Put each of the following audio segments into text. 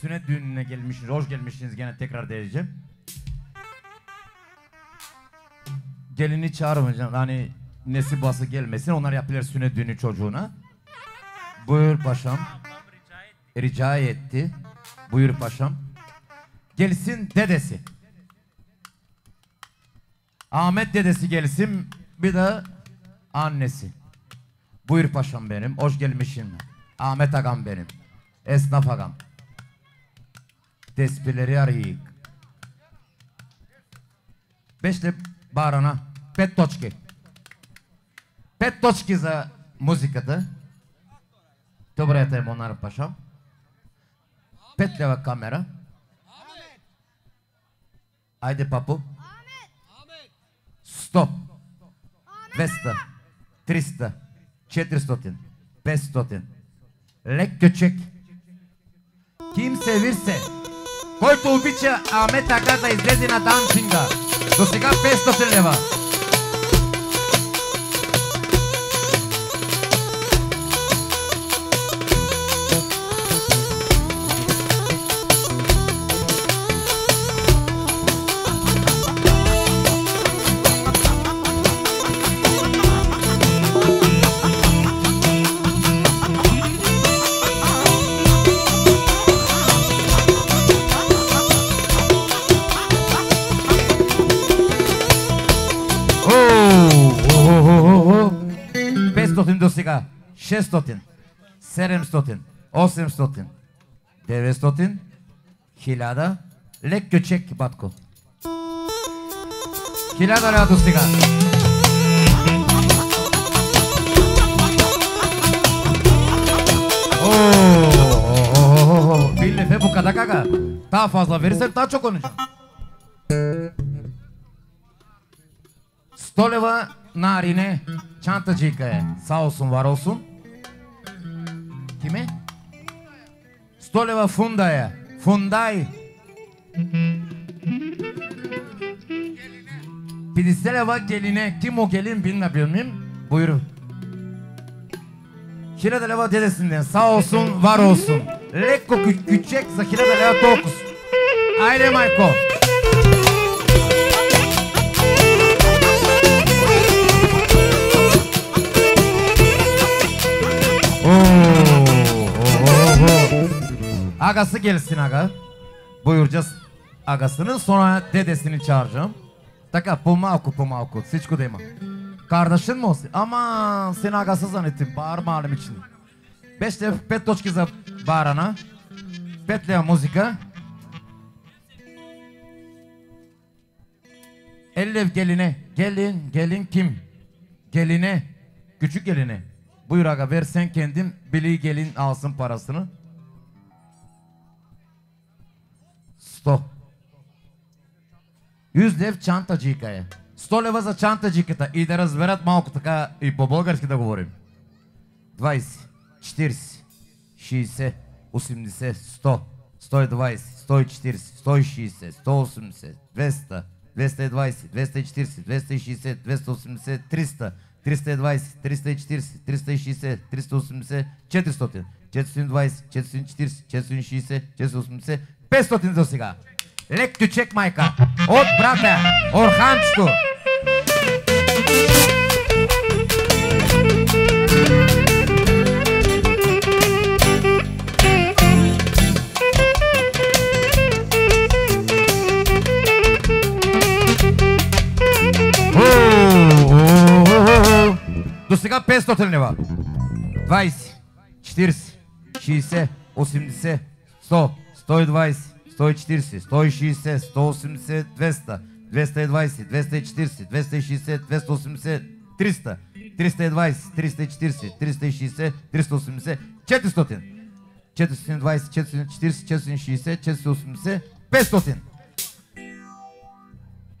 Sünnet düğününe gelmişsiniz, hoş gelmişsiniz gene tekrar diyeceğim. Gelini çağırmayacağım. Hani nesi bası gelmesin. Onlar yapıyorlar sünnet düğünü çocuğuna. Buyur paşam. Rica etti. Buyur paşam. Gelsin dedesi. Ahmet dedesi gelsin. Bir de annesi. Buyur paşam benim. Hoş gelmişsin. Ahmet agam benim. Esnaf agam Tespileri arayık. Beşle barana. Pet точки. Пет точки за музиката. Добре е, Монар Паша. Пет лева камера. Айде, папо. 100. 200. 300. 400. 500. Лек кючек. Ким се вирсе? Който обича Амет Ага да излезе на даншинга. До сега 500 лева. 600, 700, 800, 900, 1000, lekko ček batko. 1000 lira dostika. Ve bu kadar kaka. Daha fazla verirsen daha çok konuşacağım. 100 lira narine çantacıkaya sağ olsun var olsun. Kime? Stoleva Funda'ya. Funday. Pilisteleva geline. Kim o gelin bilmiyor muyum? Buyurun. Kira da dedesinden sağ olsun var olsun. Lekko küçük zakira da leva tokus. Aile Mayko. Oh. Hmm. Agası gelsin aga. Buyuracağız agasını. Sonra dedesini çağıracağım. Taka pumavku pumavku. Siçku dema. Kardeşin mi olsun? Aman seni agası zannettim. Bağırma halim için. Beş de pet toçki za bağırana. Petlea muzika. Ellev geline. Gelin, gelin kim? Geline. Küçük geline. Buyur aga ver sen kendin bileği gelin alsın parasını. Stop. 100 лев чантаджика е. 100 лева за чантаджиката и да разберат малко така и по-български да говорим. 20, 40, 60, 80, 100, 120, 140, 160, 180, 200, 220, 240, 260, 280, 300, 320, 340, 360, 380, 400, 420, 440, 460, 480, 500 до сега. Лек тючек майка. От брата Орханчето. До сега 500 лева. 20, 40, 60, 80, 100, 120, 140, 160, 180, 200, 220, 240, 260, 280, 300, 320, 340, 360, 380, 400, 420, 440, 460, 480, 500.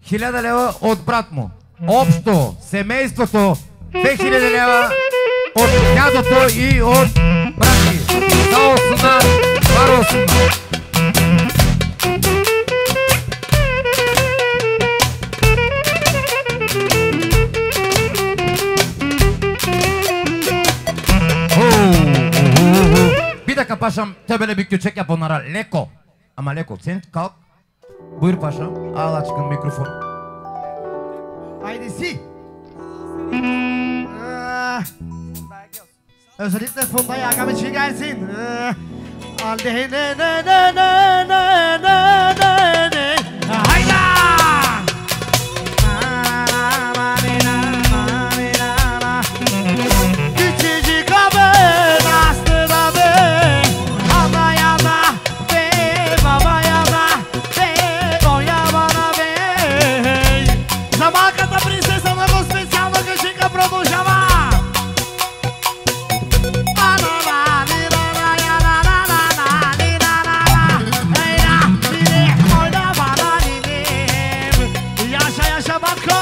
Хиляда лева от брат му. Общо семейството 2000 лева от дядото и от брати. За осуна, paşam tebele büklü çek yap onlara leko. Ama leko sen kalk. Buyur paşam al açkın mikrofon. Haydi si. Ah. Özellikle Funda Yagamış gelsin. Ah. Aldehine ne ne ne ne ne ne Yaşa yaşa Bako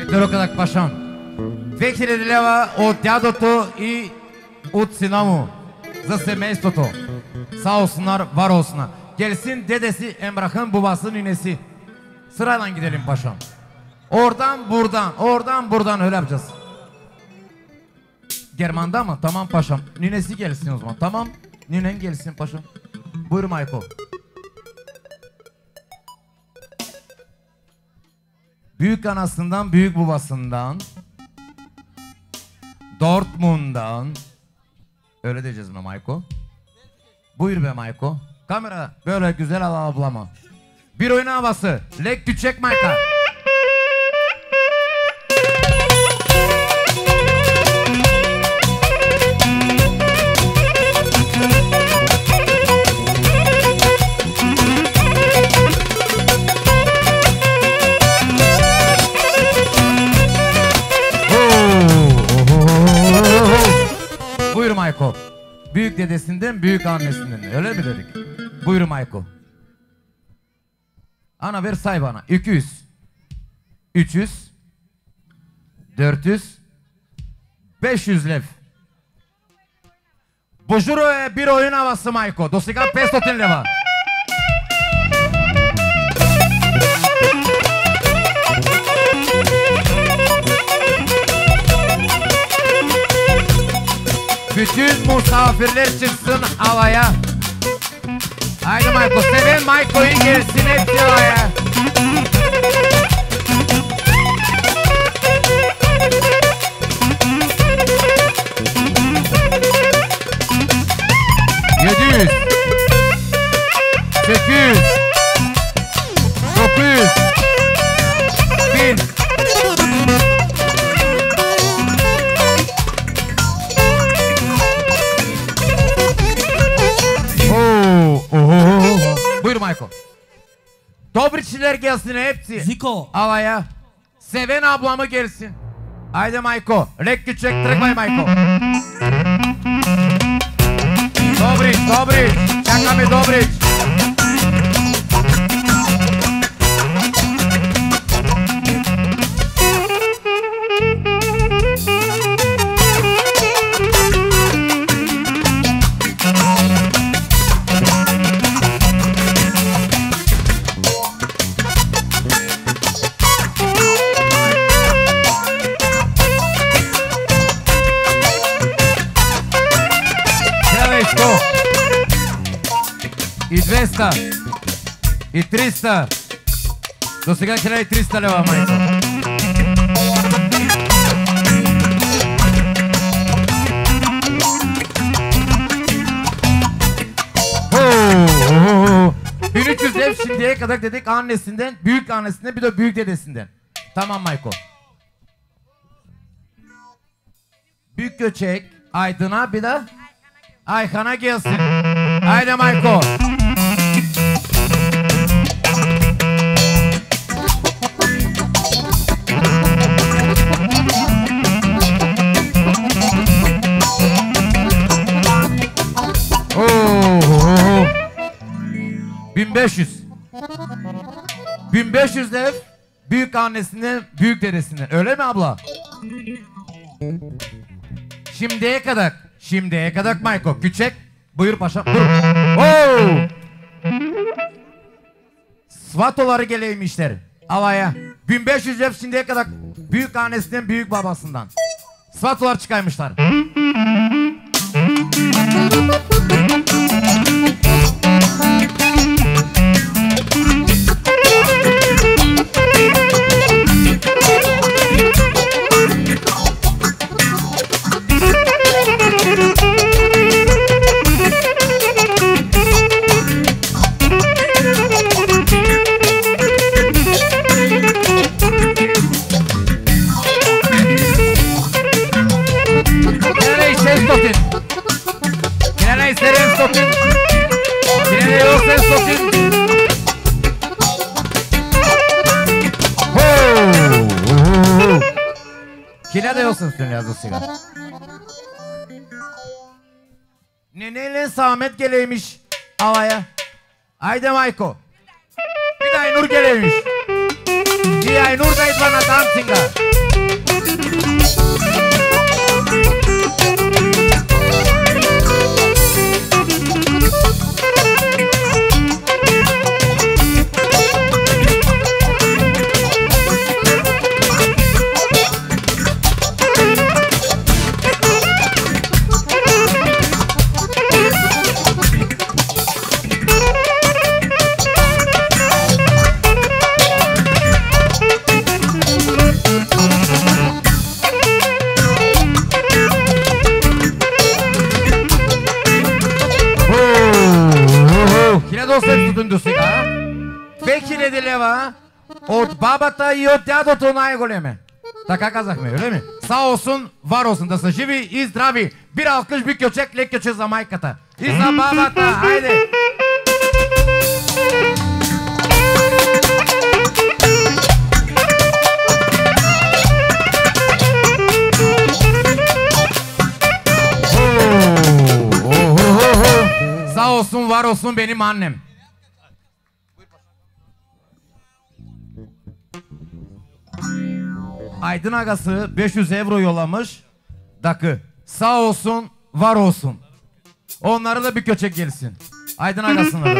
Ето рокадак пашан. 2000 лева от дядото и от сина му за семейството. Sağ olsunlar, var olsunlar. Gelsin dedesi Emrah'ın babası ninesi. Sırayla gidelim paşam. Oradan buradan, oradan buradan öyle yapacağız. Germanda mı? Tamam paşam. Ninesi gelsin o zaman. Tamam. Ninen gelsin paşam. Buyur Mayko. Büyük anasından, büyük babasından, Dortmund'dan, öyle diyeceğiz mi Mayko? Buyur be Mayko. Kamera böyle güzel al ablama. Bir oyun havası. Lek küçük Mayka. Ayko. Büyük dedesinden, büyük annesinden. Öyle mi dedik? Buyurun Ayko. Ana ver say bana. 200. 300. 400. 500 lev. Bonjour e bir oyun havası Mayko. Dosika pesto tin leva. Bütün misafirler çıksın havaya. Haydi Mayko, seven Mayko'yu gelsin hepsi havaya. Dobriçiler gelsin hepsi. Ziko. Havaya. Seven ablamı gelsin. Haydi Mayko. Lek küçük tırkmay Mayko. Dobriç, Dobriç. Čaka mi Dobrić. 300 и 300. До сега 1300 лева, майко. Oo. 1300 ev şimdiye kadar dedik annesinden, büyük annesinden bir de büyük dedesinden. Tamam Mayko. Büyük Göçek, Aydın'a bir de Ayhan'a gelsin. Haydi Mayko. Oo. 1500. 1500 ev büyük annesinden, büyük dedesinden. Öyle mi abla? Şimdiye kadar. Şimdiye kadar Mayko. Küçük. Buyur paşam. Dur. Oo. Svatoları geleymişler. Havaya. 1500 lira şimdiye kadar büyük annesinden büyük babasından. Svatolar çıkaymışlar. 800 yazdı sigara. Neneyle Samet geleymiş havaya. Haydi Mayko. Bir de Aynur geleymiş. Bir Aynur da itbana dansinga. Осемстотин до сега. 2000 лева от бабата и от дядото най-големе. Така казахме, ли ми? Са осун, вар осун, да са живи и здрави. Бира алкъш би кючек, лекюче за майката. И за бабата, хайде! Olsun var olsun benim annem. Aydın Agası 500 euro yollamış. Dakı. Sağ olsun var olsun. Onlara da bir köçek gelsin. Aydın Agası'na da.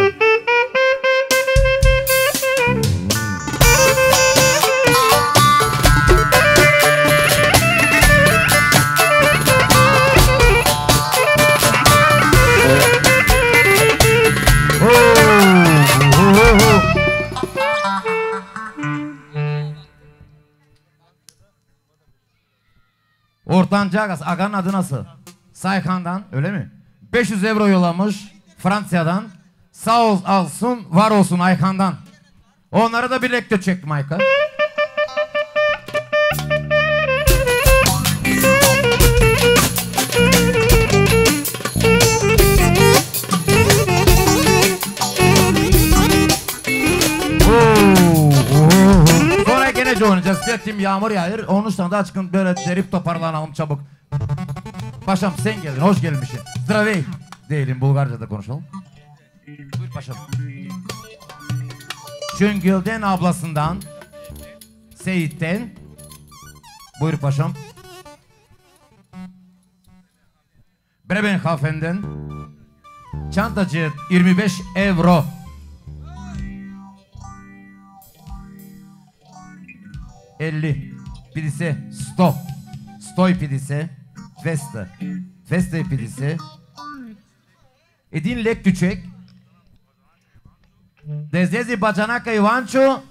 Agas. Aga'nın adı nasıl? Saykan'dan öyle mi? 500 euro yollamış Fransa'dan. Sağ ol, olsun var olsun Aykan'dan. Onlara da bir lektör çektim Aykan. Gene oynayacağız. Settim yağmur yağır. Onun üstüne daha çıkın böyle derip toparlanalım çabuk. Paşam sen geldin. Hoş gelmişsin. Zdravey. Diyelim Bulgarca'da konuşalım. Buyur paşam. Şüngül'den ablasından Seyit'ten Buyur paşam. Brebenhafen'den Çantacı 25 euro. Sto. Stoj pidise. Feste. Feste pidise. Един лек. Да излезе баджанака Иванчо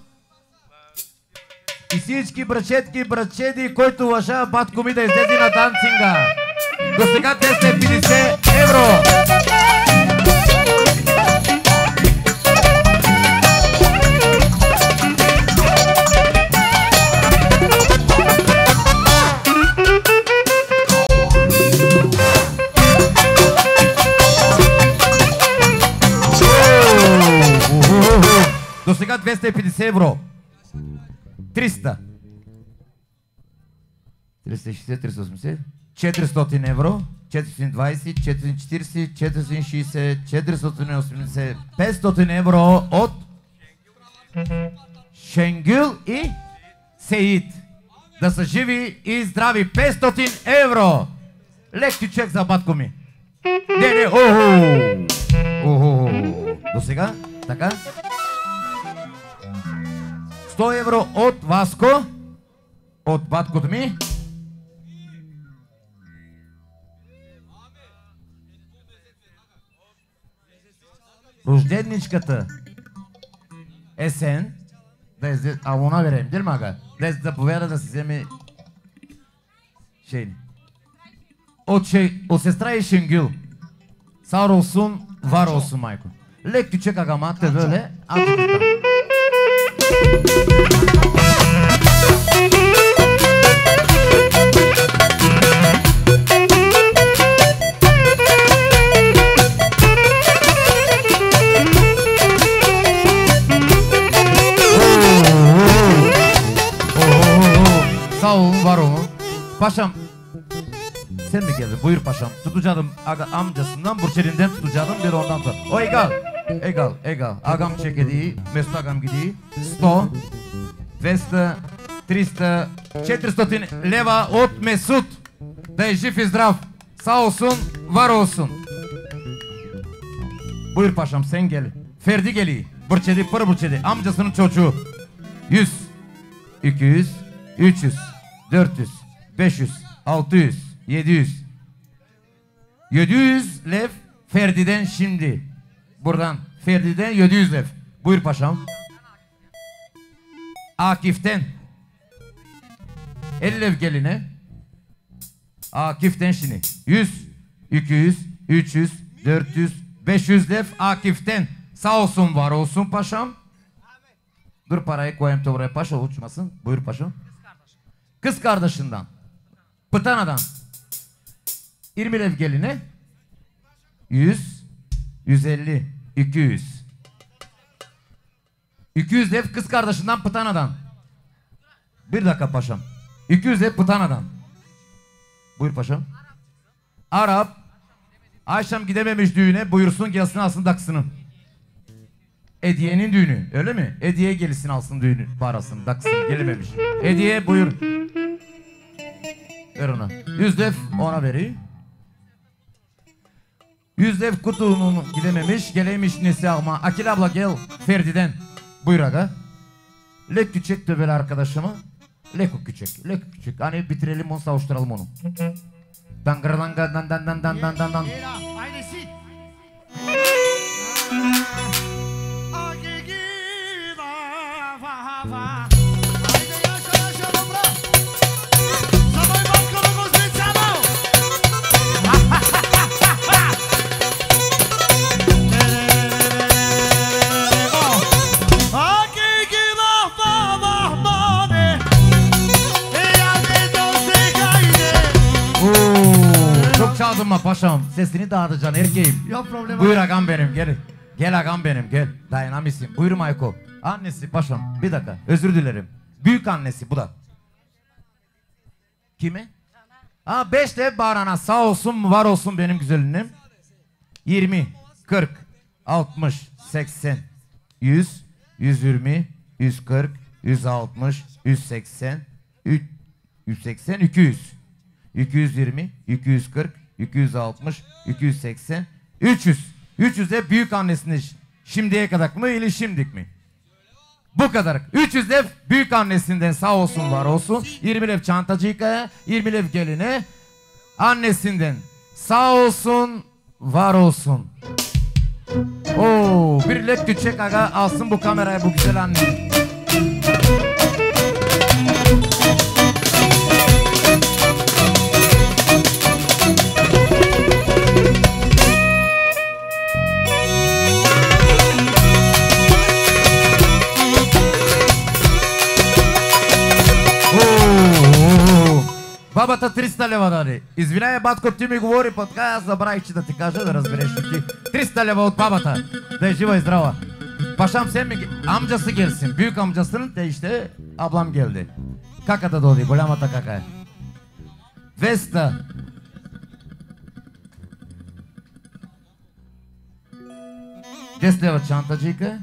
и всички брачетки брачеди, който уважава батко ми да излезе на танцинга. До сега 250 евро. 250 евро. 300. 360, 380, 400 евро, 420, 440, 460, 480, 500 евро от Шенгюл и Сеид. Да са живи и здрави. 500 евро. Леки чек за батко ми. Не, не! Охо! До сега, така? 100 евро от Васко, от баткото ми. Рожденичката есен, да е, а она верем, дир мага, да заповяда да си вземе şey. От, şey, от sestra e Şengül. Sağ olsun, var olsun Mayko. Lek küçük agama te böyle atmışlar. Sağ olun. Paşam, sen mi geldin? Buyur paşam. Tutacaktım aga, amcasından, Burçeli'nden tutacaktım bir ondan sonra. O egal. Egal, egal. Agam çekedi, Mesut agam gidiyor. 100, 200, 300, 400 leva от Mesut. Da je živ i zdrav. Sağ olsun, var olsun. Buyur paşam sen gel. Ferdi geliyor. Burçedi, pır burçedi. Amcasının çocuğu. 100, 200, 300, 400, 500, 600, 700. 700 lev Ferdi'den şimdi. Buradan Ferdi'den 700 lev. Buyur paşam. Akif'ten 50 lev geline. Akif'ten şimdi. 100, 200, 300, 400, 500 lev Akif'ten. Sağ olsun var olsun paşam. Dur parayı koyayım da buraya paşa uçmasın. Buyur paşam. Kız kardeşinden. Pıtana'dan. 20 lev geline. 100, 150, 200. 200 lev kız kardeşinden Pıtana'dan. Bir dakika paşam. 200 lev Pıtana'dan. Buyur paşam. Arap. Ayşem gidememiş düğüne buyursun gelsin alsın daksını. Hediyenin düğünü öyle mi? Hediye gelsin alsın düğünü parasını daksını gelememiş. Hediye buyur. Ver ona. Yüz dev ona vereyim. Yüz dev kutunun gidememiş. Geleymiş nesi alma. Akil abla gel Ferdi'den. Buyur aga. Lek küçük böyle arkadaşımı. Leko küçük. Leko küçük. Hani bitirelim onu savuşturalım onu. Dangırlanga dan dan dan dan dan dan aynısı. Sesini dağıtacaksın erkeğim. Yok problem. Buyur agam benim gel. Gel agam benim gel. Dayanamıyorsun. Buyur Mayko. Annesi paşam. Bir dakika. Özür dilerim. Büyük annesi bu da. Kimi? Ha beş de bağırana sağ olsun var olsun benim güzelinim. 20, 40, 60, 80, 100, 120, 140, 160, 180, 3, 180, 200. 220, 240, 260, 280, 300. 300 de büyük annesine ş- şimdiye kadar mı ili şimdik mi? Bu kadar. 300 lev büyük annesinden sağ olsun var olsun. 20 lev çantacıkaya, 20 lev geline. Annesinden sağ olsun var olsun. Oo, bir lek küçük aga alsın bu kamerayı bu güzel anne. Бабата 300 лева даде. Извинявай, батко, ти ми говори път така, аз забравих, че да ти кажа да разбереш и ти. 300 лева от бабата. Да е жива и здрава. Paşam sen mi? Amcası gelsin. Büyük amcasının de işte ablam geldi. Kaka da doğdu. Голямата kaka. Веста. Десет лева чантаджика.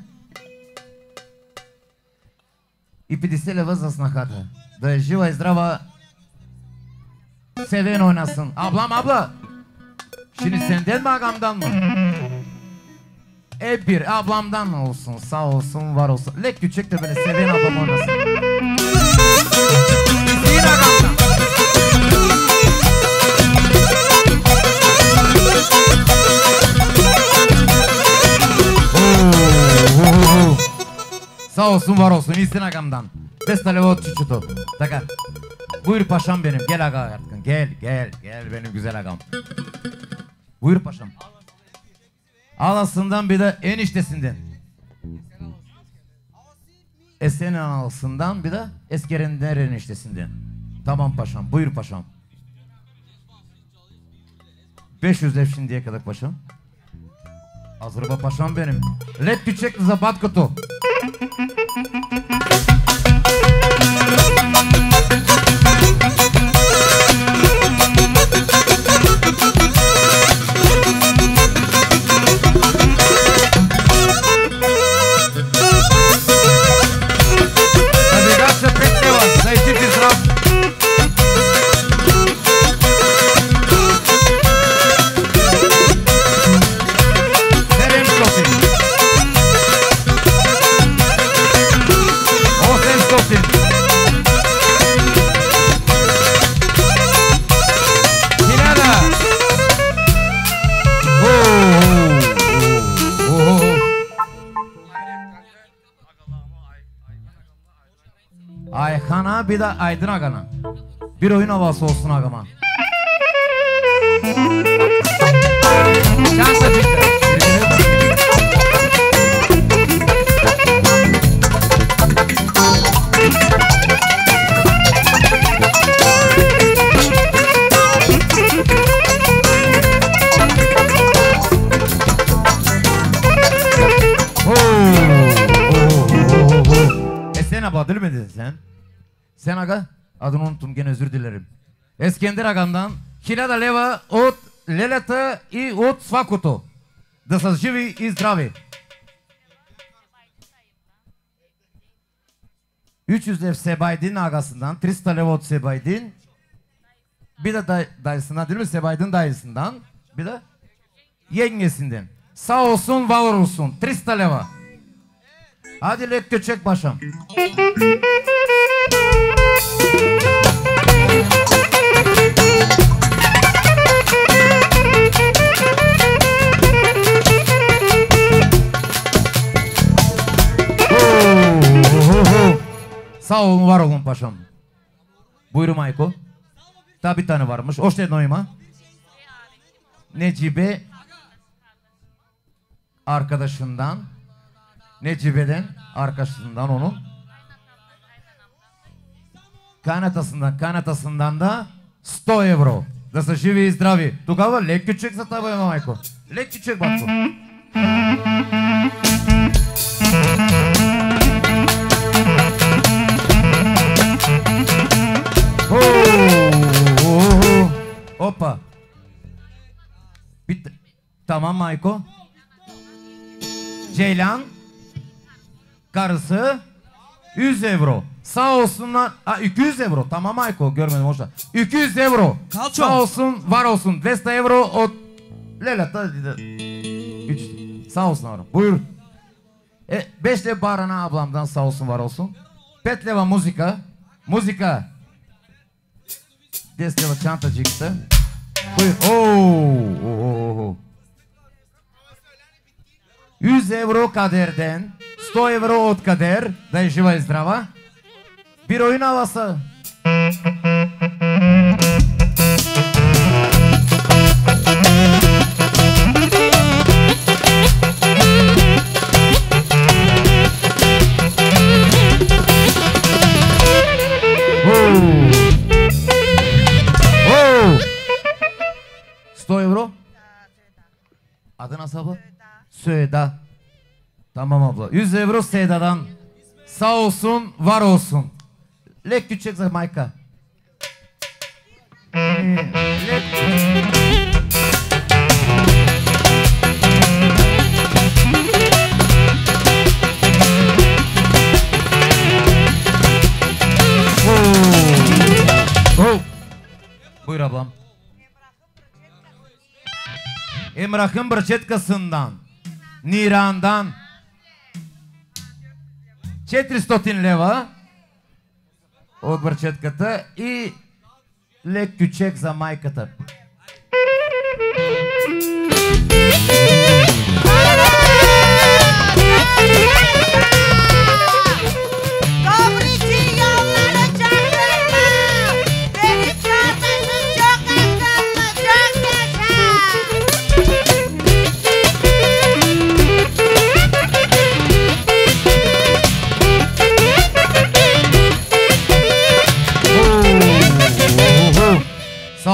И 50 лева за снахата. Да е жива и здрава. Seven oynasın. Ablam abla. Şimdi senden mi agamdan mı? E bir ablamdan olsun sağ olsun var olsun. Lek küçük de böyle seven ablam oynasın. İsteyin agamdan. Oo, Sağ olsun var olsun iyisin agamdan. Bestalevo çuçutu. Taka. Buyur paşam benim. Gel aga artık. Gel gel gel benim güzel agam. Buyur paşam. Alasından bir de eniştesinden. Esen anasından bir de Eskerender eniştesinden. Tamam paşam. Buyur paşam. 500 ev şimdiye kadar paşam. Hazır paşam benim. Let küçük zabat kutu. Bir de Aydın Agan'a. Bir oyun havası olsun agama. Eskender Agan'dan Хиляда лева от Лелята и от Свакото. Да са живи и здрави. 300 ev Sebaydin agasından, 300 leva от Sebaydin. Bir de day dayısından değil mi? Sebaydin dayısından. Bir de yengesinden. Sağ olsun, var olsun. 300 leva. Hadi let göçek başım. Sağ olun, var olun paşam. Buyurun Ayko. Daha bir tane varmış. Hoş geldin oyma. Necibe arkadaşından Necibe'den arkadaşından onun Канатасından, канатасından da 100 евро. Да са живи и здрави. Тогава лек кючек за тебе, майко. Лек кючек, батко. Hoppa. Bitti. Tamam Mayko. Ceylan. Karısı. 100 euro. Sağ olsunlar. Ha, 200 euro. Tamam Ayko görmedim hoşça. 200 euro. Kalço. Sağ olsun var olsun. Vesta euro o... Lela da... Üç. Sağ olsun ablam. Buyur. E, beş Barana ablamdan sağ olsun var olsun. Petleva muzika. Muzika. Des leva çantacıkta. Buyur. Oo, oo, oo. 100 euro kaderden. 100 euro от kader. Da je živa i zdrava. Bir oyun havası. Nasıl abla? Söğeda. Tamam abla. 100 euro Seda'dan. Sağ olsun, var olsun. Lek küçük Mayka. Lek. Buyur ablam. Emrah'ın Brçetkası'ndan Niran'dan 400 лева от бърчетката и лек кючек за майката. Добри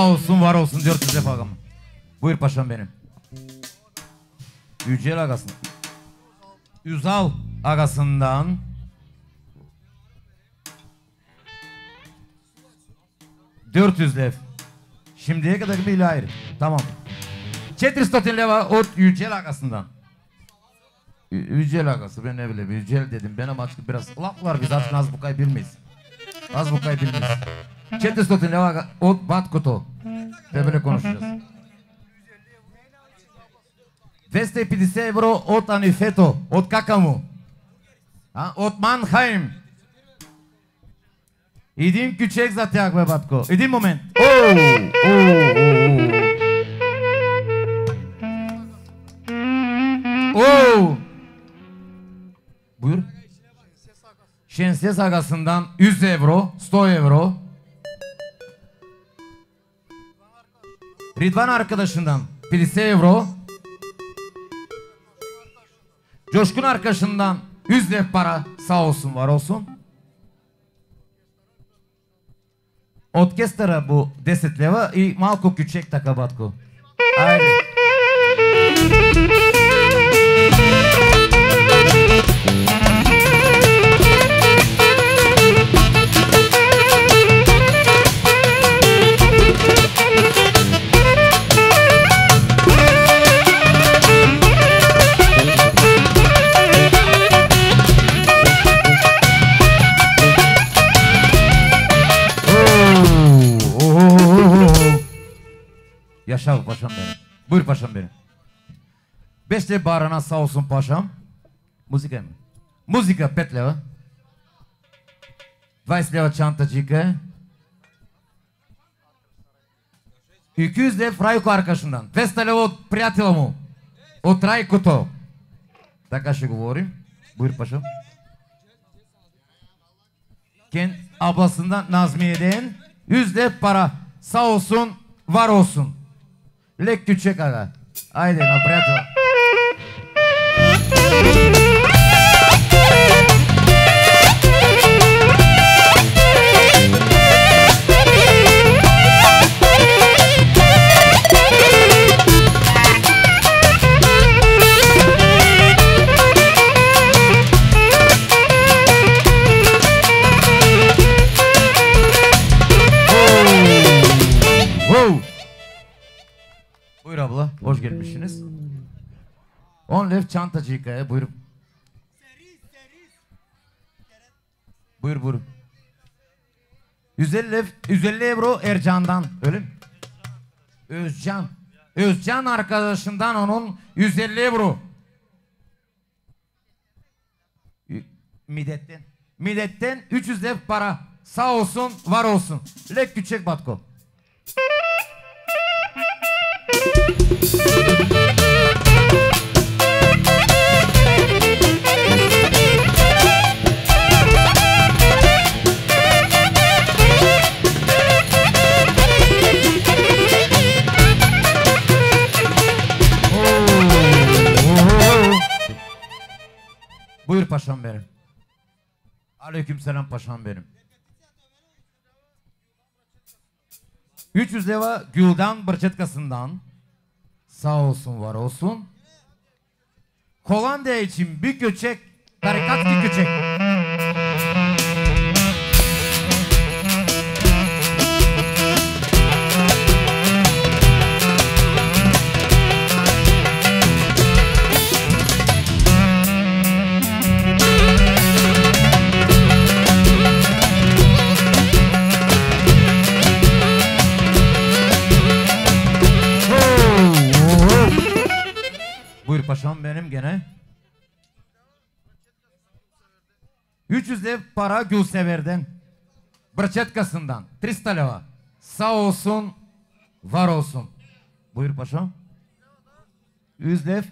Sağ olsun var olsun 400 lira ağam. Buyur paşam benim. Yücel agasın. Yüzal agasından Dört yüz lev. Şimdiye kadar bir hayır. Tamam. 400 leva ot Yücel agasından. Yü- Yücel agası ben ne bileyim Yücel dedim benim açtı biraz laflar biz artık az bukay bilmeyiz. Az bukay bilmeyiz. 400 leva ot Batkoto. Ve böyle konuşacağız. 250 евро от Анифето, от Какамо, а, от Манхайм. Един кючек за тях, бе, батко. Един момент. О, о, о, о. О! Buyur. Şenses Agası'ndan 100 euro, 100 euro. Ridvan arkadaşından 50 euro. Coşkun arkadaşından 100 lira para sağ olsun var olsun. Orkestra bu 10 leva i malko küçük takabatko. Haydi. Yaşa paşam benim. Buyur paşam benim. Beş lira bağırana sağ olsun paşam. Muzika mı? Muzika pet leva. 20 leva çantacıka. 200 лев Райко Аркашиндан. 200 лева от приятела му. От Райкото. Така ще говорим. Buyur paşam. Ken ablasından Nazmiye'den 100 lira para. Sağ olsun, var olsun. Lek küçük aga. Haydi na hoş gelmişsiniz. 10 lev çantacı yıkaya, buyur. Buyur buyur. 150 lev, 150 euro Ercan'dan, öyle mi? Özcan. Özcan arkadaşından onun 150 euro. Midetten. Midetten 300 lev para. Sağ olsun, var olsun. Lek küçük batko. Buyur paşam benim. Aleyküm selam paşam benim. 300 leva Güldan Bırçetkası'ndan. Sağ olsun var olsun. Hollanda için bir köçek, tarikat bir köçek. para Gülsever'den, Braçetkası'ndan, Tristaleva. Sağ olsun, var olsun. Buyur paşam. Üzlev.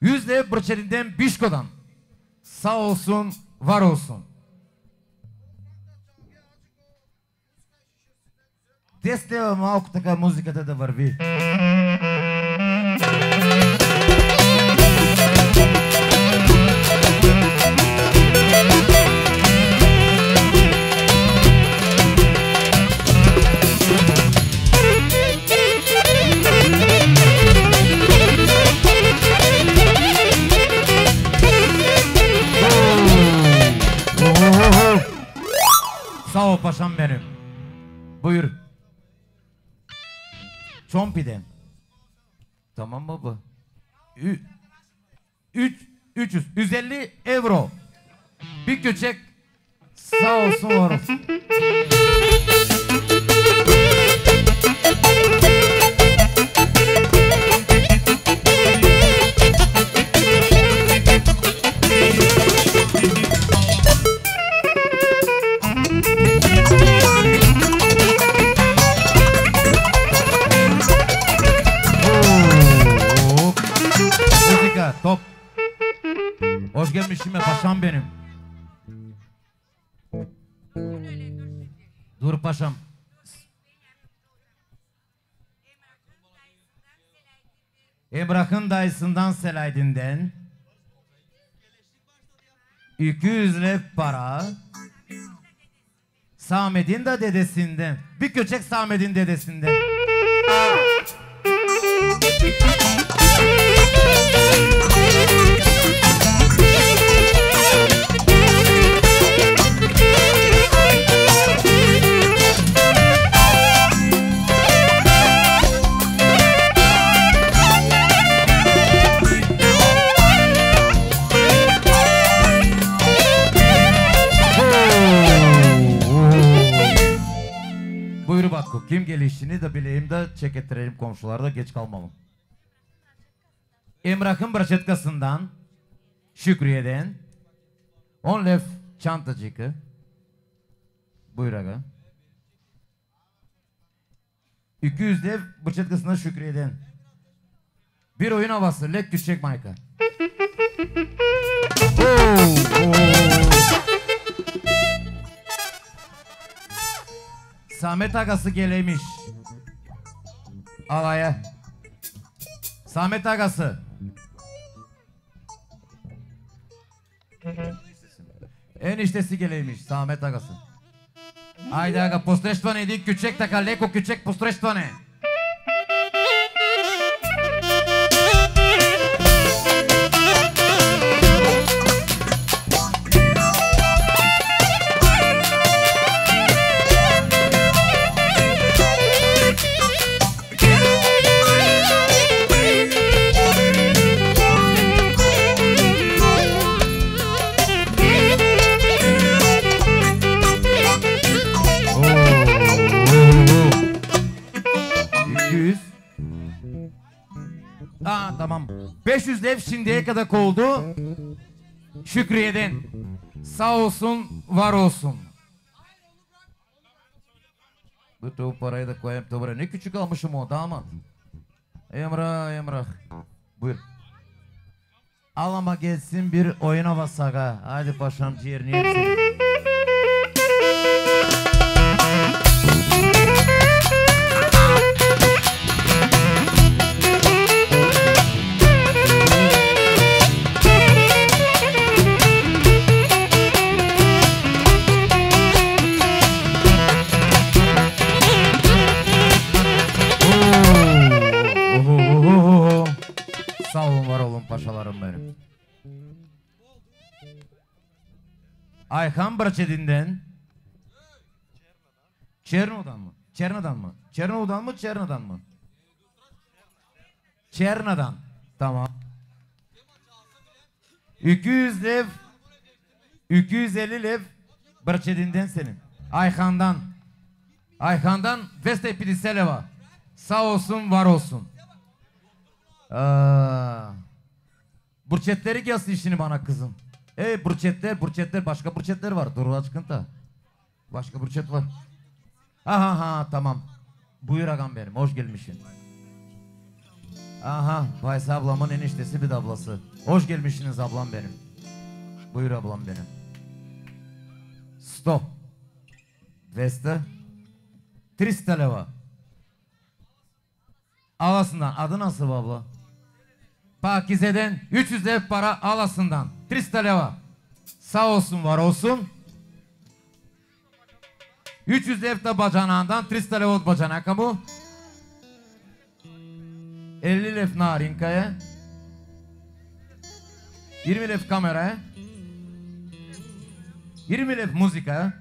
Yüzde Brçerinden Bişko'dan. Sağ olsun, var olsun. Desteğe Mauk'taka müzikada da var bir. o paşam benim. Buyur. Çompiden. Tamam baba. Ü üç, 300, 150 euro. Bir köçek sağ olsun var olsun. Muzika top. Hoş gelmişsin be paşam benim. Dur paşam. Emrah'ın dayısından Selaydin'den 200 lev para Samet'in de dedesinden bir köçek Samet'in dedesinden Buyur Batko. Kim gelişini de bileyim de çek ettirelim komşularda geç kalmamam. Emrah'ın braçetkasından Şükriye'den 10 lef çantacıkı. Buyur aga. 200 lef braçetkasından Şükriye'den. Bir oyun havası. Lek küçük mayka. Samet agası geleymiş. Alaya. Samet agası. Eniştesi geleymiş Samet agası. Haydi aga посрещване един кючек така леко кючек посрещване. 500 lev şimdiye kadar oldu. Şükriye'den. Sağ olsun, var olsun. Bütün o parayı da koyayım tabi. Ne küçük almışım o damat. Emrah, Emrah. Buyur. Al ama gelsin bir oyun havası aga. Hadi paşam ciğerini yerim Ayhan Braçedin'den Çerno'dan mı? Çerna'dan mı? Çerno'dan mı? Çerna'dan mı? Çerna'dan. Tamam. 200 lev 250 lev Braçedin'den senin. Ayhan'dan. Ayhan'dan Veste Piliseleva. Sağ olsun var olsun. Aa, Burçetleri gelsin işini bana kızım. Ey burçetler, burçetler başka burçetler var. Dur açıkınta. Başka burçet var. Aha ha tamam. Buyur ağam benim. Hoş gelmişsin. Aha Faysa ablamın eniştesi bir de ablası. Hoş gelmişsiniz ablam benim. Buyur ablam benim. Stop. Veste. Trista leva. Alasından. Adı nasıl abla? Pakize'den 300 ev para alasından. Trista leva. Sağ olsun var olsun. 300 ev de bacanağından 300 lev od bacanaka bu. 50 lev narinkaya. 20 lev kameraya. 20 lev muzikaya.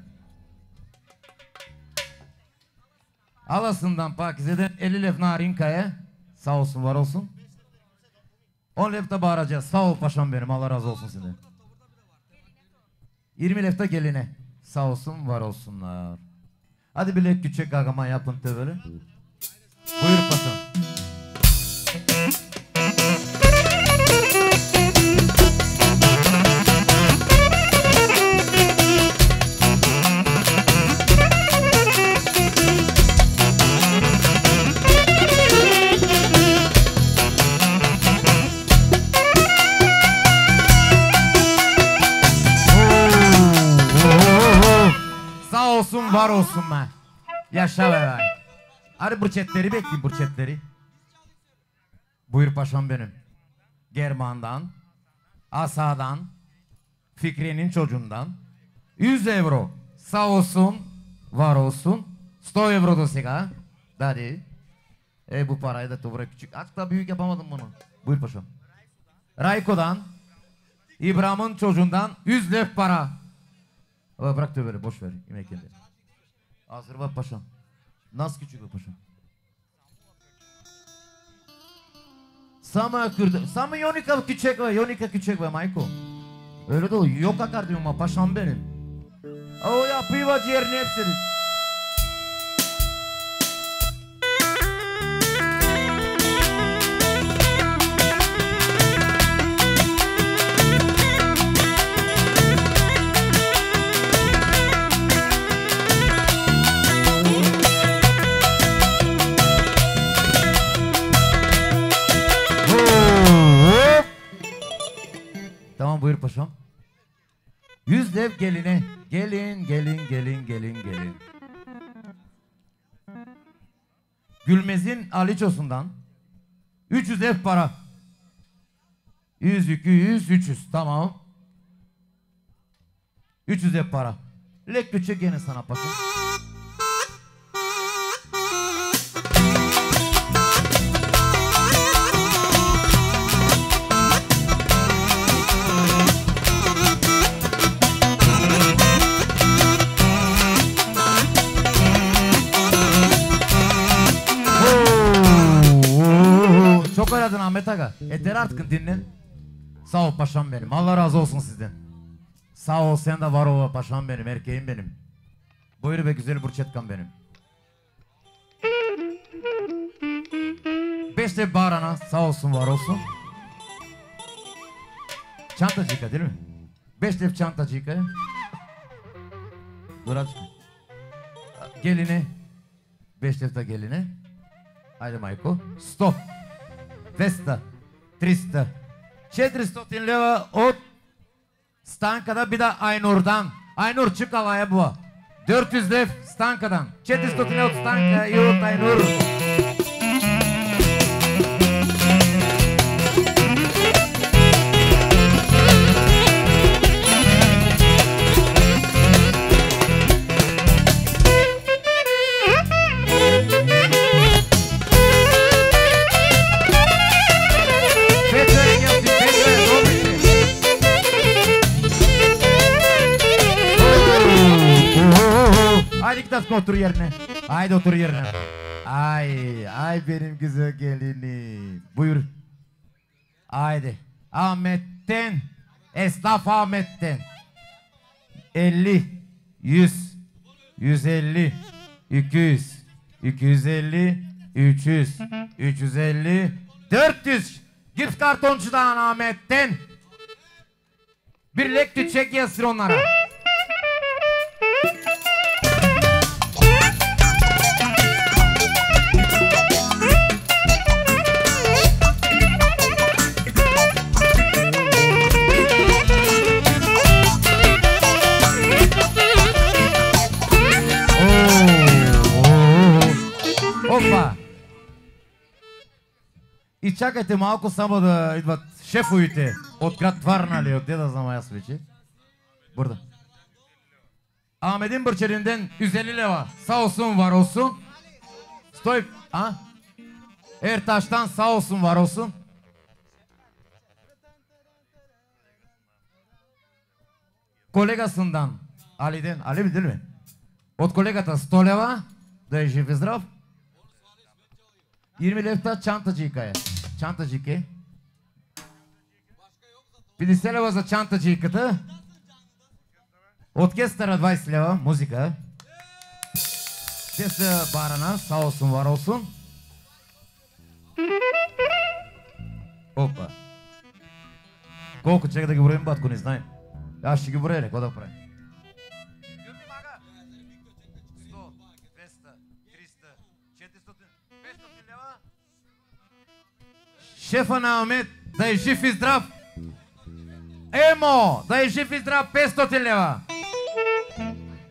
Alasından Pakize'den 50 lev narinkaya. Sağ olsun var olsun. 10 lev de bağıracağız. Sağ ol paşam benim Allah razı olsun seni. 20 lev de geline. Sağ olsun var olsunlar. Hadi bilek küçük gagaman yapın böyle. Buyur paşam. var olsun be. Yaşa be be. Hadi burçetleri bekleyin burçetleri. Buyur paşam benim. German'dan, Asa'dan, Fikri'nin çocuğundan. 100 euro. Sağ olsun, var olsun. 100 euro da siga. Dadi. E bu parayı da tuvra küçük. Hatta büyük yapamadım bunu. Buyur paşam. Rayko'dan, İbrahim'in çocuğundan 100 lef para. Ama bırak tövbeli boş ver. Yemek yedir. Var paşam. Nasıl küçük paşam? Sama kırdı. Sama Yonika küçük var. Yonika küçük var Mayko. Öyle de. Yok akar ama paşam benim. O yapıyı var ciğerini hepsini. Geline. Gelin gelin gelin gelin gelin. Gülmez'in Aliçosundan 300 ev para. 100, 200, 300. Tamam. 300 ev para. Lek küçük gene sana paşam. Ahmet Aga. Yeter artık dinlen. Sağ ol paşam benim. Allah razı olsun sizden. Sağ ol sen de var ol paşam benim. Erkeğim benim. Buyur be güzel burçetkan benim. Beş de bağırana sağ olsun var olsun. Çantacıka değil mi? Beş de çantacıka. Dur aç. Geline. Beş defter geline. Ajde majko. 200, 300, 400 лева от станкада бида Айнурдан. Айнур çık havaya bu. 400 lev stankadan. 400 lev stanka. İyi Aynur. Otur yerine. Haydi otur yerine. Ay, ay benim güzel gelinim. Buyur. Haydi. Ahmet'ten. Esnaf Ahmet'ten. 50, 100, 150, 200, 250, 300, 350, 400, Gift kartoncudan Ahmet'ten. Bir lekti çek yazsın onlara. И чакайте малко само да идват шефовите от град Варна ли, отде да знам аз вече. Burada. Ahmet'in Bırçeli'nden 150 leva. Sağ olsun var olsun. Stoy... Ha? Ertaş'tan sağ olsun var olsun. Колегасından Ali'den? От колегата 100 лева, да е жив и здрав. 20 левта чантаджийка е. Чантаджик е. 50 лева за чантаджийката. Оркестъра 20 лева, музика. Те са барана, сağ olsun, var olsun. Опа. Колко чека да ги броим, батко, не знаем. Аз ще ги броя, какво да правим? Шефа на Амет, да е жив и здрав. Емо, да е жив и здрав, 500 лева.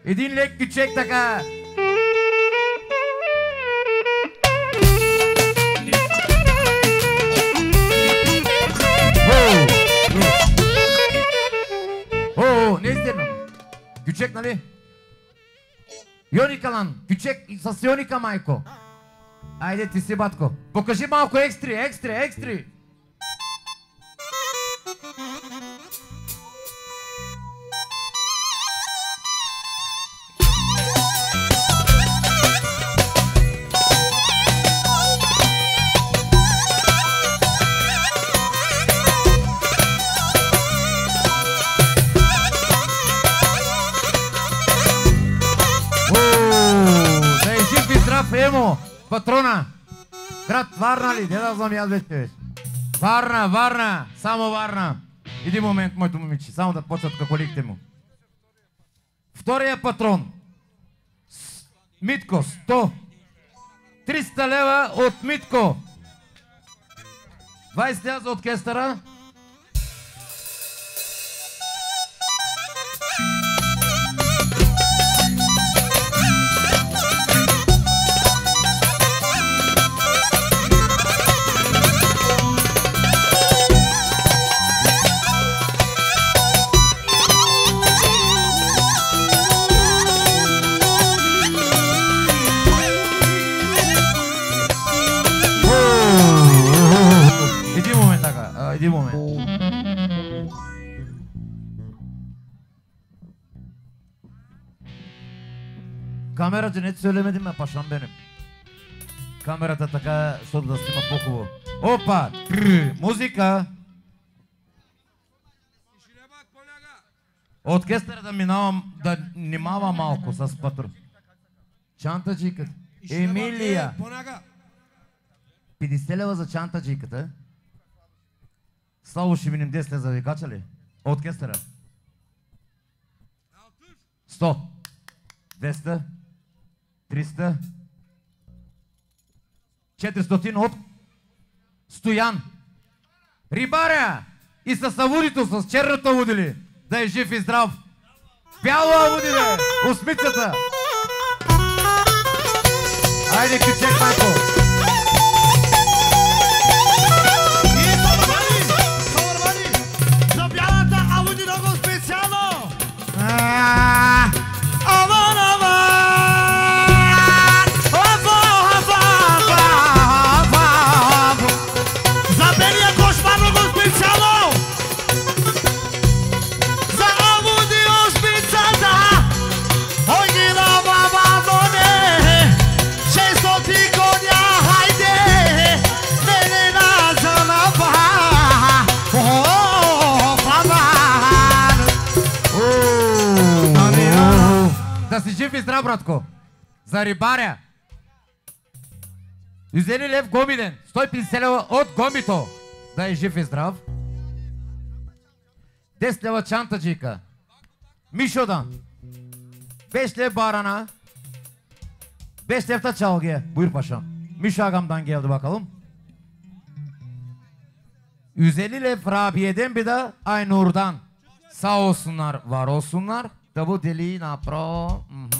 Един лек кючек така. О, О, не издирно. Кючек, нали? Йоника лан, кючек с Йоника, майко. Айде ти си, батко. Покажи малко екстри, екстри, екстри. Варна ли? Не да знам аз вече. бе. Варна, Варна, само Варна. Един момент, моето момиче, само да почват каколиките му. Втория патрон. Митко, 100. 300 лева от Митко. 20 лева за оркестъра. Камерата не söylemedim ben paşam benim. Камерата така, защото да снима по-хубаво. Опа! Музика! Оркестъра да минавам, да внимава малко с патрон. Чантаджика. Емилия! 50 лева за чантаджийката. Слабо ще минем 10 лева за викача ли? Оркестъра. 100. 200. 300. 400 от Стоян. Рибаря! И с авудито, с черната авудили. Да е жив и здрав. Бяло авудиле! Осмицата! Айде, кичек, майко! И си жив и здрав, братко. За рибаря. Юзели лев Гомиден. 150 лева от Гомито. да е жив и здрав. 10 лева çantacıka. Mişo'dan. 5 lev Baran'a. 5 levta çalgıya. Buyur paşam. Mişo agamdan geldi bakalım. 150 lev Rabiye'den bir de Aynur'dan. Sağ olsunlar, var olsunlar. Da bu deliği ne yapro? Hı hı.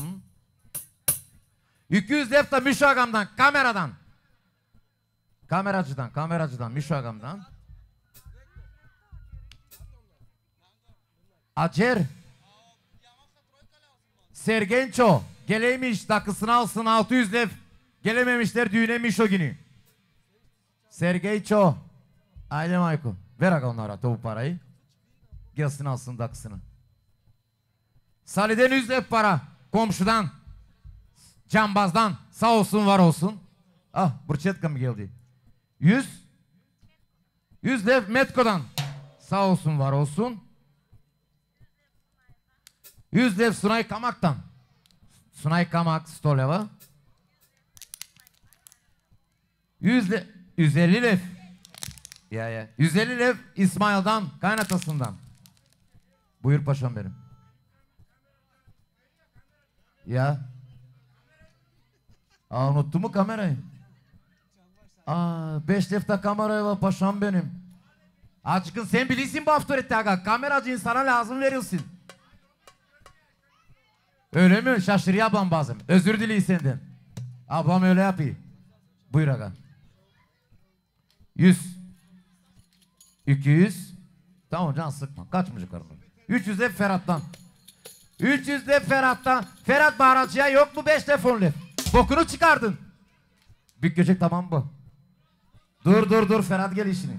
200 lev de Mişo agamdan, kameradan. Kameracıdan, kameracıdan, Mişo agamdan. Acer. Sergenço. Geleymiş takısını alsın 600 lev. Gelememişler düğüne Mişo günü. Sergeyço. Haydi Mayko. Ver aga onlara bu parayı. Gelsin alsın takısını. Salih'den 100 lev para. Komşudan. Cambazdan. Sağ olsun var olsun. Ah Burçetka mı geldi? 100. 100 lev Metko'dan. Sağ olsun var olsun. 100 lev Sunay Kamak'tan. Sunay Kamak Stoleva. 100 lev, 150 lev. Ya ya. 150 lev İsmail'dan, kaynatasından. Buyur paşam benim. Ya. Aa unuttu mu kamerayı? Aa 5 lefta kamerayı var paşam benim. Açıkın sen bilirsin bu avtorite aga. Kameracı insana lazım veriyorsun. Öyle mi? Şaşırıyor ablam bazen. Özür dileyin senden. Ablam öyle yapıyor. Buyur aga. 100. 200. Tamam can sıkma. Kaçmayacak arada. 300 de Ferhat'tan. 300 de Ferhat'tan. Ferhat baharatçıya yok mu 5 telefon lef? Bokunu çıkardın. Büyük göçek tamam bu. Dur dur dur Ferhat gel işini.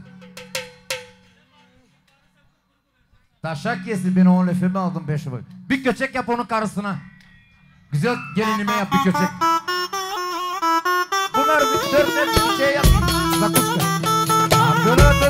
Taşak yesin beni on lefimi aldım beşi boy. Bir köçek yap onun karısına. Güzel gelinime yap bir köçek. Bunlar bir dört net bir şey yap. Zakuska. Abi böyle öte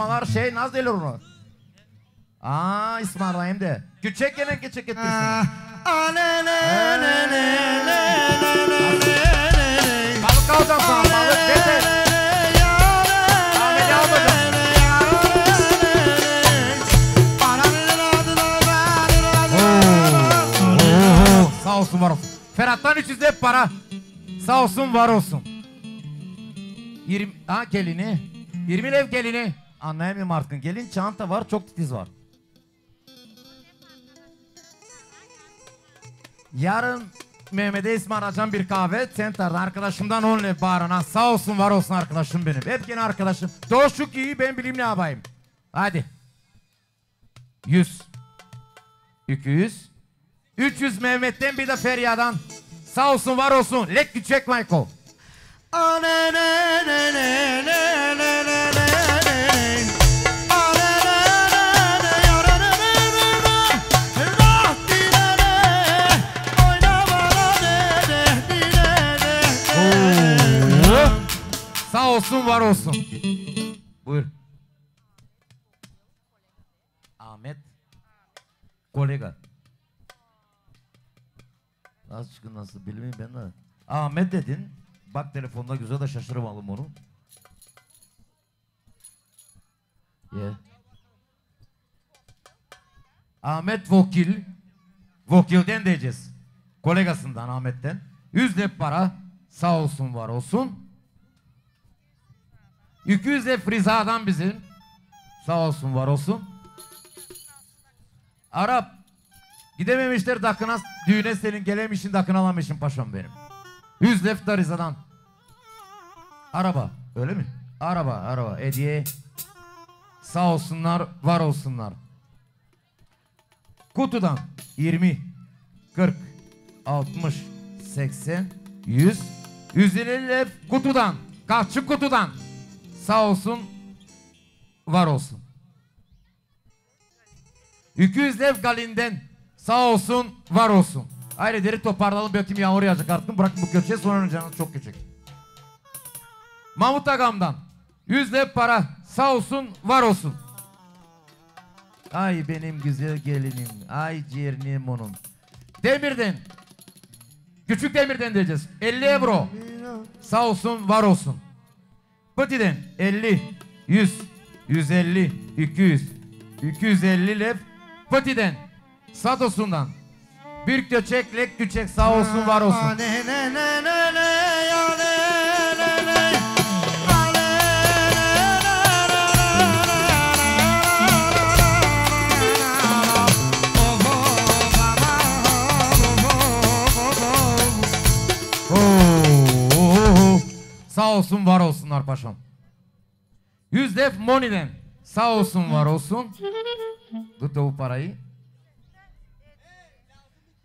hammalar şey nasıl diyor onu? Aa İsmail hem de. Küçük gene küçük ettirsin. Anne ne ne ne ne olsun var olsun. Ferhat'tan 300 hep para. Sağ olsun var olsun. 20 ha gelini. 20 lev gelini. Anlayamıyorum artık. Gelin çanta var çok titiz var. Yarın Mehmet'e İsmail açan bir kahve. Center'da arkadaşımdan 10 lev bağırana. Sağ olsun var olsun arkadaşım benim. Hep yine arkadaşım. Doğuş çok iyi ben bileyim ne yapayım. Hadi. 100. 200. 300 Mehmet'ten bir de Ferya'dan. Sağ olsun var olsun. Lek küçük Michael. Sağ olsun var olsun. Buyur. Ahmet. Kolega. Nasıl çıkın nasıl bilmiyorum ben de. Ahmet dedin. Bak telefonda güzel de şaşırım alım onu. Ye. Ahmet Vokil. Vokil'den diyeceğiz. Kolegasından Ahmet'ten. 100 lep para. Sağ olsun var olsun. 200 lep Riza'dan bizim. Sağ olsun var olsun. Arap. Gidememişler dakına düğüne senin gelemişsin dakına alamışsın paşam benim. 100 lef da Riza'dan. Araba öyle mi? Araba araba hediye. Sağ olsunlar var olsunlar. Kutudan 20, 40, 60, 80, 100, 150 lef kutudan. Kaççı kutudan. Sağ olsun var olsun. 200 lev Galin'den sağ olsun var olsun. Ayrı deri toparlayalım bir yağmur yağacak artık bırakın bu köşeye sonra canınız çok küçük. Mahmut Agam'dan 100 lev para sağ olsun var olsun. Ay benim güzel gelinim. Ay ciğernim onun. Demirden. Küçük demirden diyeceğiz. 50 euro. Sağ olsun var olsun. Pati'den 50, 100, 150, 200, 250 lev. Pati'den Satos'undan. Bir köçek, lek küçek sağ olsun var olsun. Sağ olsun var olsunlar paşam. Yüz def moniden. Sağ olsun var olsun. Tut da bu parayı.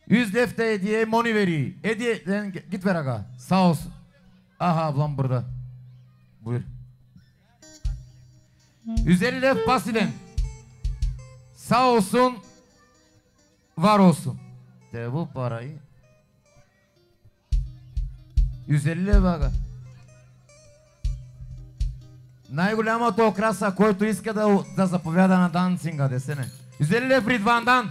Yüz def de hediye moni veriyi. Hediye git ver aga. Sağ olsun. Aha ablam burada. Buyur. 150 lef basiden. Sağ olsun. Var olsun. De bu parayı. 150 lef aga. Най-голямата окраса, който иска да, да заповяда на дансинга десене. 150 лев Ridvan'dan.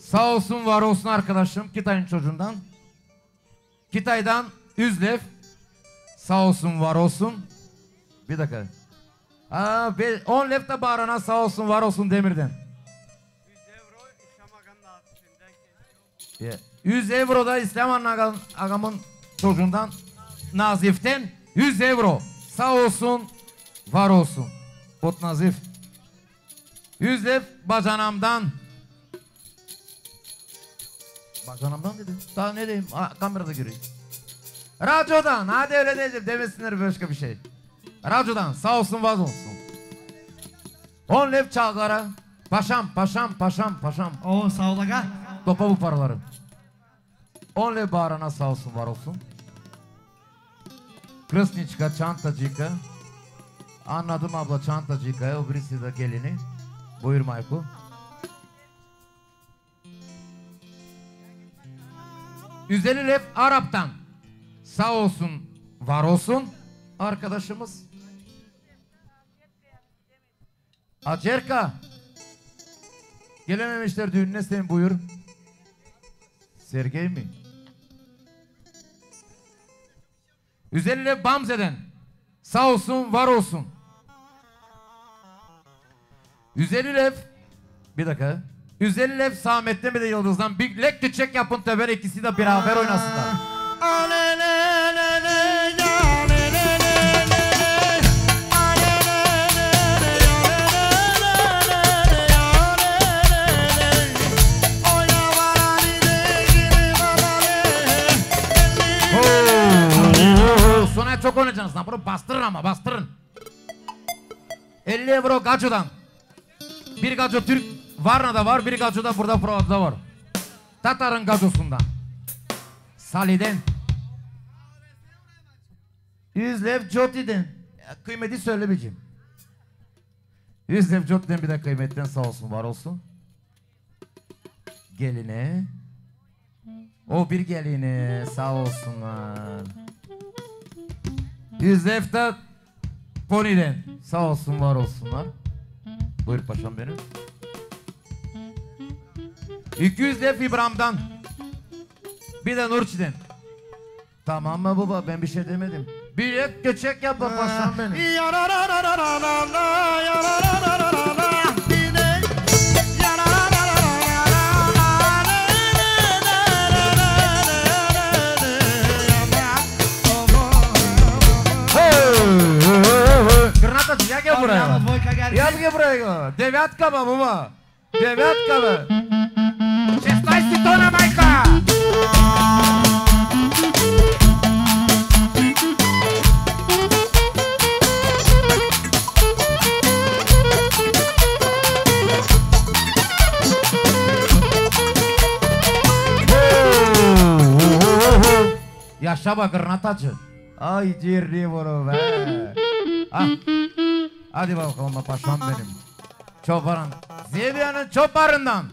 Sağ olsun var olsun arkadaşım Kitay'ın çocuğundan. Kitay'dan 100 lev. Sağ olsun var olsun. Bir dakika. Aa, be- 10 lev de bağırana sağ olsun var olsun Demir'den. 100 euro da İslam Agam, Agam'ın çocuğundan Nazif'ten 100 euro. Sağ olsun, var olsun. Ot Nazif. 100 ev bacanamdan. Bacanamdan dedim. Daha ne diyeyim? Aa, kamerada göreyim. Radyodan. Hadi öyle diyeceğim. Demesinler başka bir şey. Radyodan. Sağ olsun, var olsun. 10 lev çalgara. Paşam, paşam, paşam, paşam. O sağ ol aga. Topa bu paraları. 10 lev bağırana sağ olsun var olsun. Krasniçka, çantacıka. Anladım abla çantacıka. O birisi de gelini. Buyur Mayko. Üzeri lev Arap'tan. Sağ olsun, var olsun. Arkadaşımız. Acerka. Gelememişler düğününe sen buyur. Sergey mi? Üzerine Bamze'den. Sağ olsun, var olsun. Üzerine bir dakika. Üzerine Samet'ten bir de Yıldız'dan bir lek küçük yapın da ikisi de beraber oynasınlar. A Bunu bastırın ama bastırın. 50 euro Gaco'dan. Bir Gaco Türk Varna'da var. Bir Gaco da burada Prova'da var. Tatar'ın Gaco'sundan. Salih'den. 100 lev Joti'den. Kıymeti söylemeyeceğim. 100 lev Joti'den bir de kıymetten sağ olsun var olsun. Geline. O bir geline sağ olsunlar. Yüz defter Pony'den sağ olsun var olsunlar. Buyur paşam benim. 200 lef İbrahim'den. Bir de Nurçi'den. Tamam mı baba ben bir şey demedim. Bir ek göçek yap da paşam benim. Ya ra ra. Granata ya gel buraya. Yalnız Vojka geldi. Ya gel buraya. Deviatka mı baba? Deviatka mı? Şestay tona Майка! Yaşa bak granatacı. Ay cirri bunu be. Ah. Hadi bakalım paşam benim. Çoparın. Zebiyan'ın çoparından.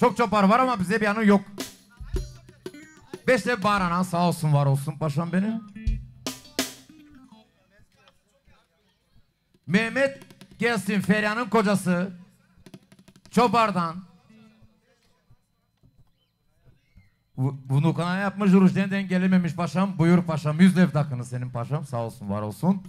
Çok çopar var ama Zebiyan'ın yok. Beşte Baran'a sağ olsun var olsun paşam benim. Mehmet gelsin Ferya'nın kocası. Çobar'dan. Bu, bunu kana yapmış Rujden'den gelememiş paşam. Buyur paşam. Yüz dev takını senin paşam. Sağ olsun var olsun.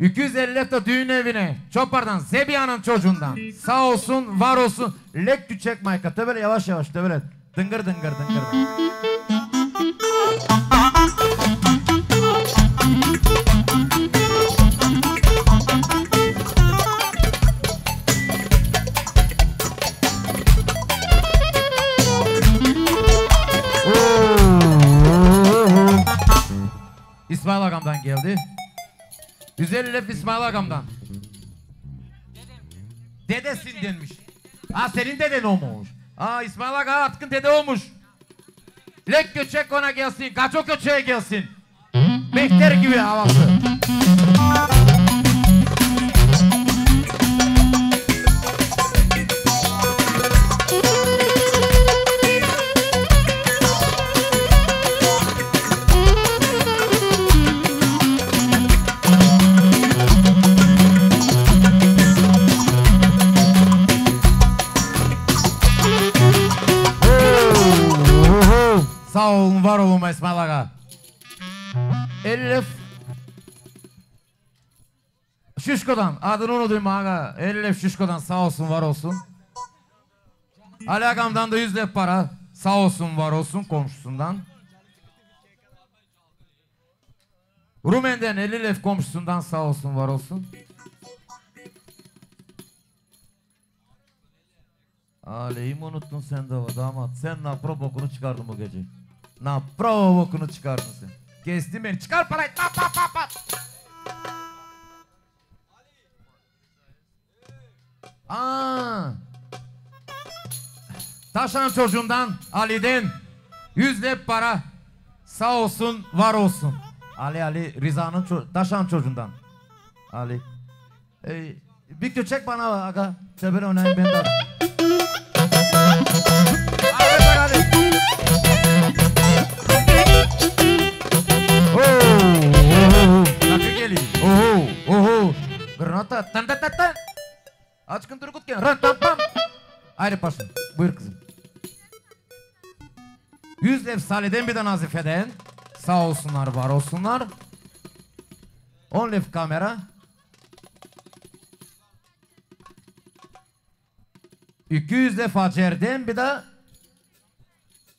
250 lira düğün evine. Çopar'dan Zebiya'nın çocuğundan. Sağ olsun var olsun. Lek küçek mayka. Tebele yavaş yavaş tebele. Dıngır dıngır dıngır. İsmail Agam'dan geldi. 150 lef İsmail Agam'dan. Dedesin denmiş. Ha senin deden olmuş. Aa İsmail Aga Atkın dede olmuş. Lek göçek ona gelsin. Kaço köçeğe gelsin. Mehter gibi havası. Şişko'dan adını unutayım aga. Elif Şişko'dan sağ olsun var olsun. Ali Agam'dan da 100 lef para. Sağ olsun var olsun komşusundan. Rumen'den 50 lef komşusundan sağ olsun var olsun. Aleyhim unuttun sen de damat. Sen napro bokunu çıkardın bu gece. Napro bokunu çıkardın sen. Kestin beni. Çıkar parayı. Tap tap tap Taşan çocuğundan Ali'den 100 lep para. Sağ olsun, var olsun. Ali Ali Rıza'nın ço- Taşan çocuğundan. Ali. Ee, bir köçek bana aga. Tebele oynayın ben de. Oo, Nakı geliyor. Oho, oho. Granata. Tan tan tan tan. Açkın Turgut gel. Ran tam pam. Haydi paşam. Yüz saliden bir de nazifeden. Sağ olsunlar, var olsunlar. On lev kamera. 200 de Facer'den bir de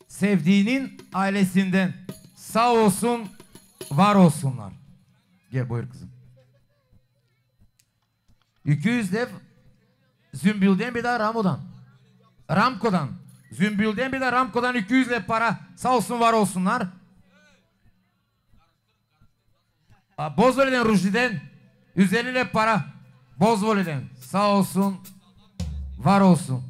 sevdiğinin ailesinden sağ olsun var olsunlar. Gel buyur kızım. 200 de Zümbül'den bir de Ramo'dan. Ramko'dan. Zümbül'den bir de Ramko'dan 200 de para sağ olsun var olsunlar. Aa, Bozvoli'den Rujdi'den 150 lep para. Bozvoli'den sağ olsun var olsun.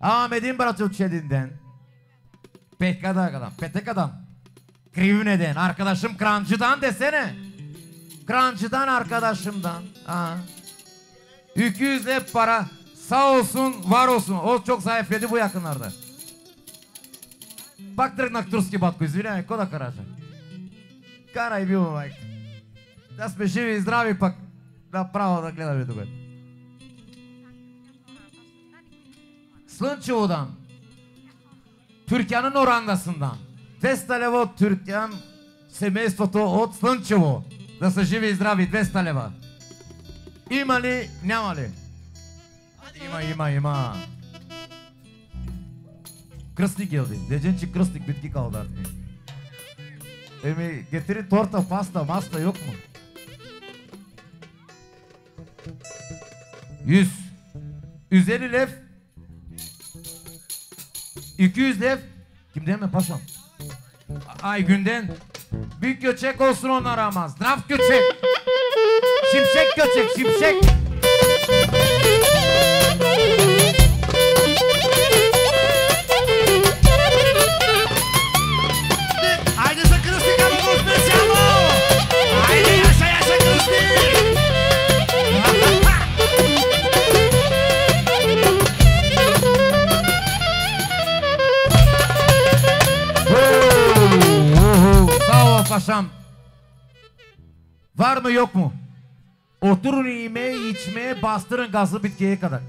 Ahmet'in Bratürkçedi'nden Pekka'dan, Peteka'dan Krivne'den, arkadaşım Krancı'dan desene. Krancı'dan arkadaşımdan. Ha. 200 lep para. Sağ olsun, var olsun. O çok zayıfladı bu yakınlarda. Пак тръгнах турски батко, извинявай, какво да кажа? Карай било, майка. Да сме живи и здрави пък. Направо да гледаме тук. Слънчеводан. Türkiye'nin orandasından. 200 лева от Türkiye'm семейството от Слънчево. Да са живи и здрави, 200 лева. Има ли, няма ли? Има, има, има. Кръстник geldi. Diyeceksin ki krıstik bitki kaldı artık. Emi getirin torta, pasta, masta yok mu? 100 150 lef 200 lef Kimden mi paşam? Ay günden Büyük göçek olsun onlar ama Zdrav göçek Şimşek göçek şimşek Paşam. Var mı yok mu? Oturun yemeye içmeye bastırın gazlı bitkiye kadar.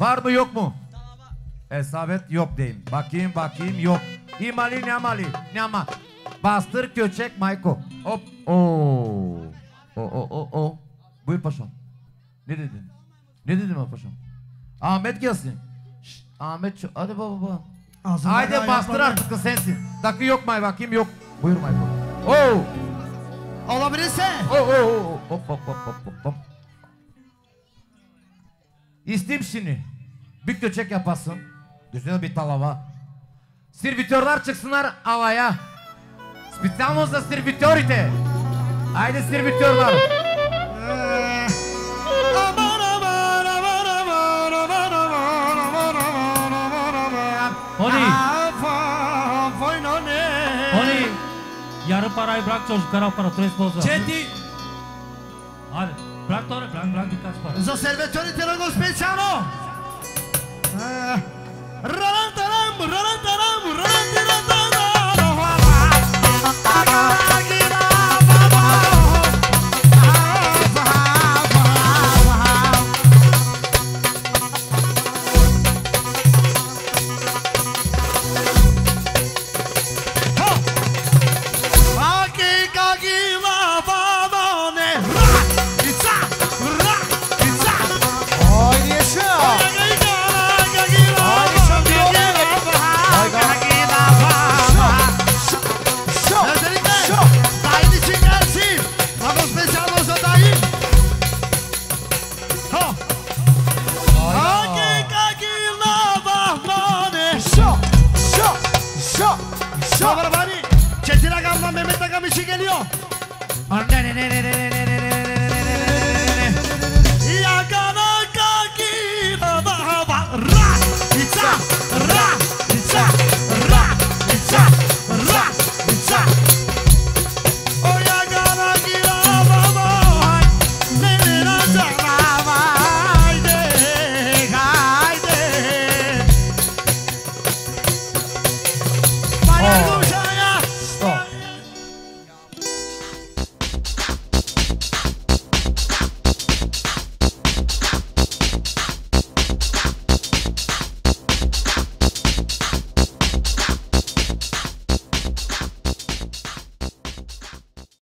Var mı yok mu? Hesabet yok diyeyim. Bakayım bakayım yok. İmali ne mali ne ama. Bastır köçek Mayko. Hop. Oo. O o o o. Buyur paşam. Ne dedin? Ne dedim ben paşam? Ahmet gelsin. Şşt, Ahmet hadi baba baba. Ağzından Haydi bastır artık sensin. Dakika yok may bakayım yok. Buyur Mayko. Oo. ben. Olabilirse. Oo oo oo. Hop hop hop hop hop hop. İsteyim şimdi. Bir köçek yapasın. Üstüne bir talava. Servitörler çıksınlar havaya. Специално за сервитьорите. Haydi servitörler. hai Braccio, jucarea para 3 poza. Četi! Hajde, brak tore, brak, brak di Kaspar. Za servitori te rogo specijalno! Ralam, taram, ralam,